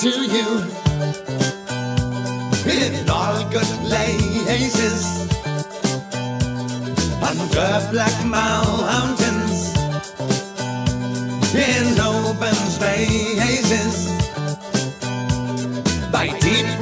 to you. In all good places. Under black mountains. In open spaces. By deep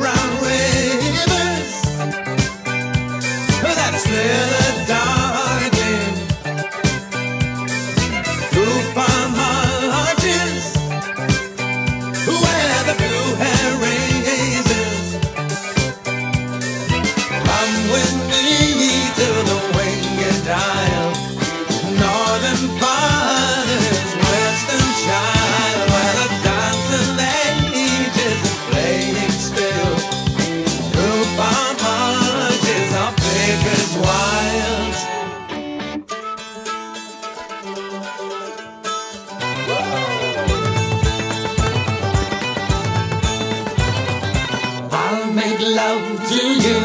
love to you.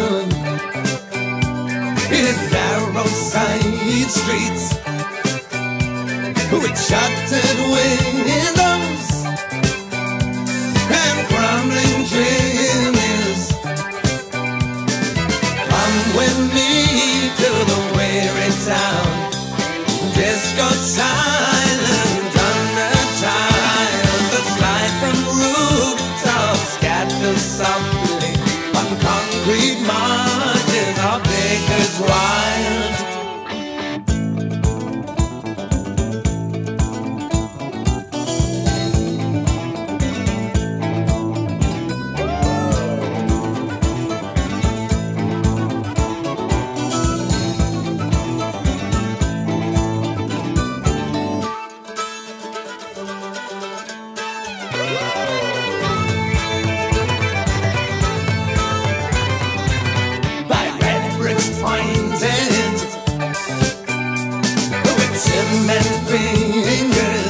In narrow side streets with shattered windows and crumbling chimneys. Come with me to the weary town, disco silent under tiles The slide from rooftops, scatter softly on concrete marches. of acres wild. seven minutes fingers.